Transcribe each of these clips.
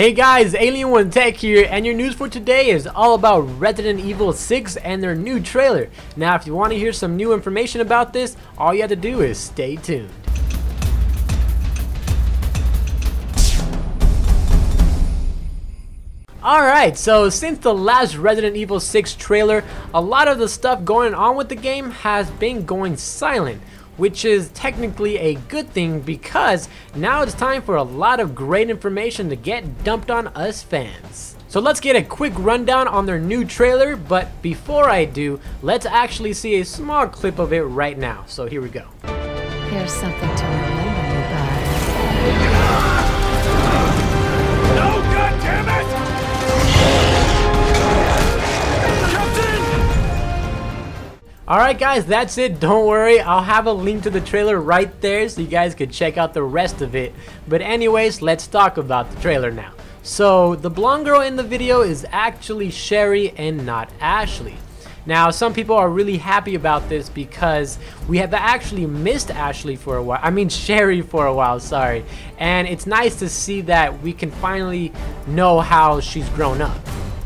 Hey guys, Alien One Tech here, and your news for today is all about Resident Evil 6 and their new trailer. Now, if you want to hear some new information about this, all you have to do is stay tuned. Alright, so since the last Resident Evil 6 trailer, a lot of the stuff going on with the game has been going silent which is technically a good thing because now it's time for a lot of great information to get dumped on us fans. So let's get a quick rundown on their new trailer, but before I do, let's actually see a small clip of it right now. So here we go. Here's something to remember you by. Alright guys, that's it. Don't worry. I'll have a link to the trailer right there so you guys could check out the rest of it. But anyways, let's talk about the trailer now. So, the blonde girl in the video is actually Sherry and not Ashley. Now, some people are really happy about this because we have actually missed Ashley for a while. I mean, Sherry for a while, sorry. And it's nice to see that we can finally know how she's grown up.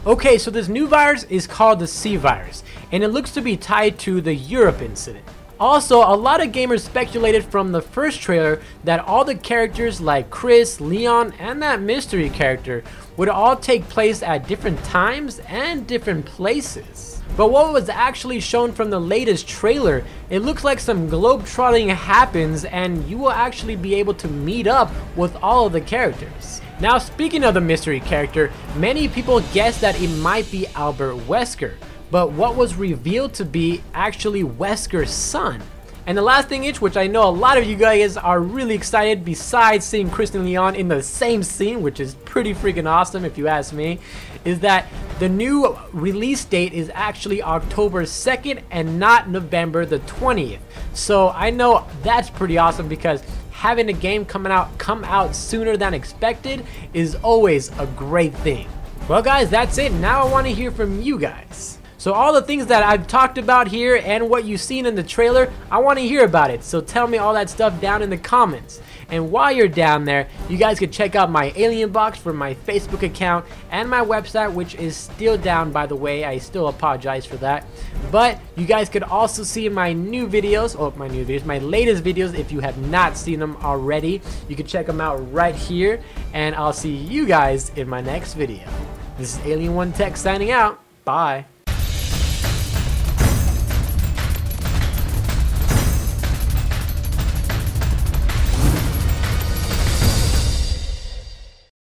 Okay, so this new virus is called the C virus, and it looks to be tied to the Europe incident. Also, a lot of gamers speculated from the first trailer that all the characters like Chris, Leon, and that mystery character would all take place at different times and different places. But what was actually shown from the latest trailer, it looks like some globetrotting happens and you will actually be able to meet up with all of the characters. Now speaking of the mystery character, many people guessed that it might be Albert Wesker, but what was revealed to be actually Wesker's son. And the last thing itch, which I know a lot of you guys are really excited besides seeing Chris and Leon in the same scene, which is pretty freaking awesome if you ask me, is that the new release date is actually October 2nd and not November the 20th. So I know that's pretty awesome because having a game coming out come out sooner than expected is always a great thing. Well guys, that's it. Now I want to hear from you guys. So all the things that I've talked about here and what you've seen in the trailer, I want to hear about it. So tell me all that stuff down in the comments. And while you're down there, you guys can check out my alien box for my Facebook account and my website, which is still down by the way. I still apologize for that. But you guys could also see my new videos, or oh, my new videos, my latest videos if you have not seen them already. You can check them out right here. And I'll see you guys in my next video. This is Alien One Tech signing out. Bye.